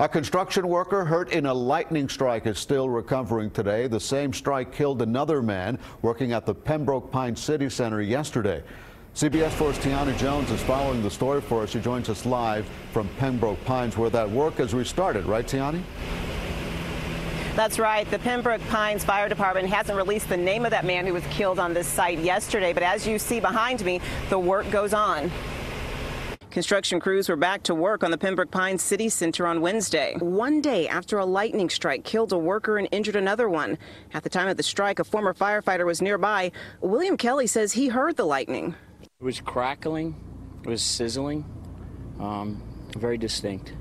A construction worker hurt in a lightning strike is still recovering today. The same strike killed another man working at the Pembroke Pines City Center yesterday. CBS 4's Tiani Jones is following the story for us. She joins us live from Pembroke Pines where that work has restarted, right, Tiani? That's right. The Pembroke Pines Fire Department hasn't released the name of that man who was killed on this site yesterday, but as you see behind me, the work goes on. Construction crews were back to work on the Pembroke Pines City Center on Wednesday, one day after a lightning strike killed a worker and injured another one. At the time of the strike, a former firefighter was nearby. William Kelly says he heard the lightning. It was crackling, it was sizzling, um, very distinct.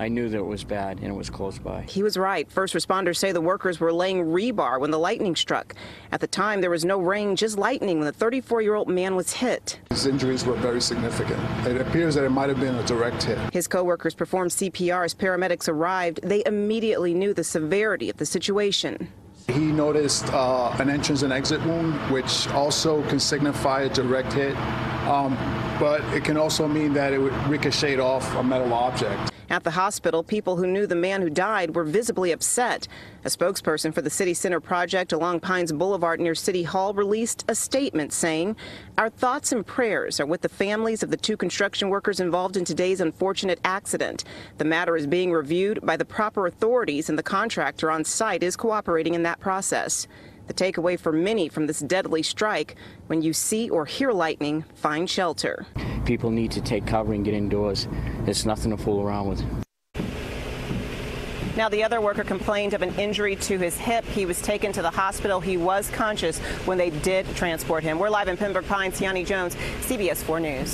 I knew that it was bad and it was close by. He was right. First responders say the workers were laying rebar when the lightning struck. At the time, there was no rain, just lightning when the 34 year old man was hit. His injuries were very significant. It appears that it might have been a direct hit. His coworkers performed CPR as paramedics arrived. They immediately knew the severity of the situation. He noticed uh, an entrance and exit wound, which also can signify a direct hit, um, but it can also mean that it would ricochet off a metal object. At the hospital, people who knew the man who died were visibly upset. A spokesperson for the City Center project along Pines Boulevard near City Hall released a statement saying, Our thoughts and prayers are with the families of the two construction workers involved in today's unfortunate accident. The matter is being reviewed by the proper authorities, and the contractor on site is cooperating in that process. The takeaway for many from this deadly strike when you see or hear lightning, find shelter. People need to take cover and get indoors. It's nothing to fool around with. Now, the other worker complained of an injury to his hip. He was taken to the hospital. He was conscious when they did transport him. We're live in Pembroke Pines. Tiani Jones, CBS 4 News.